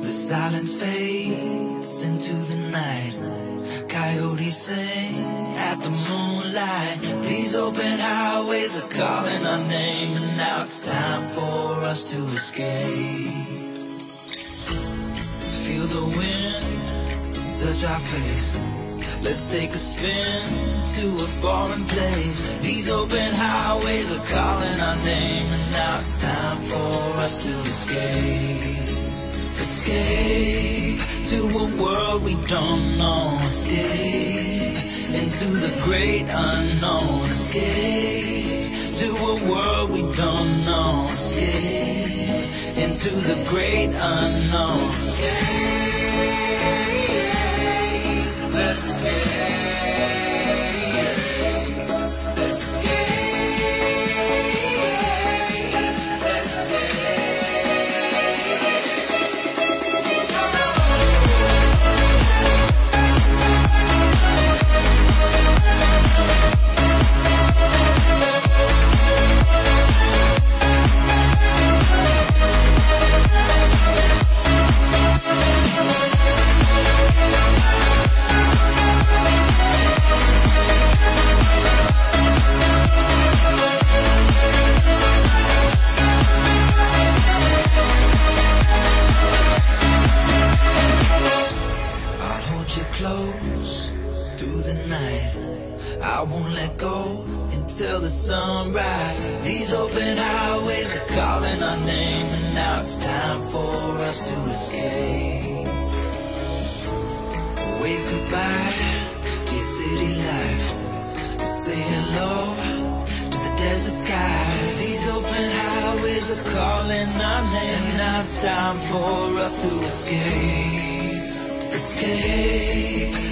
The silence fades into the night. Coyotes sing at the moonlight. These open highways are calling our name And now it's time for us to escape. Feel the wind touch our face. Let's take a spin to a foreign place. These open highways are calling our name, and now it's time for us to escape. Escape to a world we don't know. Escape into the great unknown. Escape to a world we don't know. Escape into the great unknown. Escape. Let's close through the night. I won't let go until the sunrise. These open highways are calling our name, and now it's time for us to escape. Wave goodbye to your city life. Say hello to the desert sky. These open highways are calling our name, and now it's time for us to escape. Escape